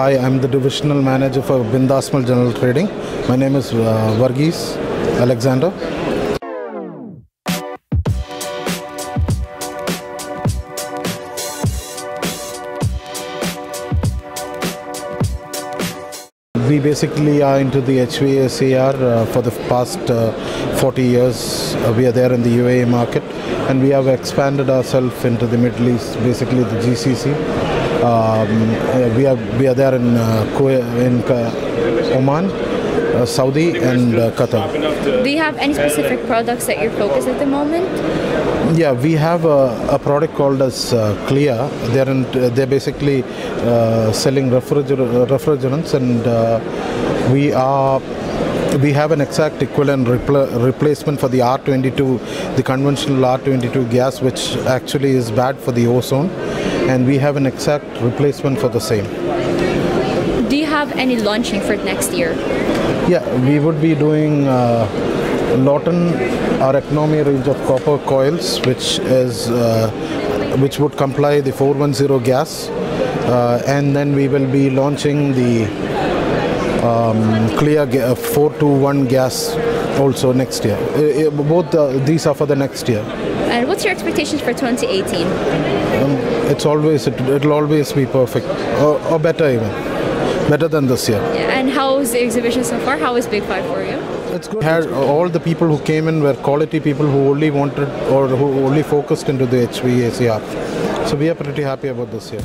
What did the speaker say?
Hi, I'm the divisional manager for Bin Dasmal General Trading. My name is uh, Varghese Alexander. We basically are into the HVACR uh, for the past uh, 40 years. Uh, we are there in the UAE market and we have expanded ourselves into the Middle East, basically the GCC. Um, uh, we, are, we are there in, uh, in uh, Oman, uh, Saudi, and uh, Qatar. Do you have any specific products that you're focused at the moment? Yeah, we have a, a product called as uh, Clear. They're in, they're basically uh, selling refriger- refrigerants, and uh, we are we have an exact equivalent repl- replacement for the R22, the conventional R22 gas, which actually is bad for the ozone, and we have an exact replacement for the same. Do you have any launching for next year? Yeah, we would be doing uh, Lawton, our economy range of copper coils, which is uh, which would comply the 410 gas, uh, and then we will be launching the um, clear ga- 421 gas also next year. Uh, uh, both uh, these are for the next year. And what's your expectations for 2018? Um, it's always it, it'll always be perfect or, or better even, better than this year. Yeah, and how's the exhibition so far? How is Big Five for you? It's good. Had all the people who came in were quality people who only wanted or who only focused into the HVACR. So we are pretty happy about this year.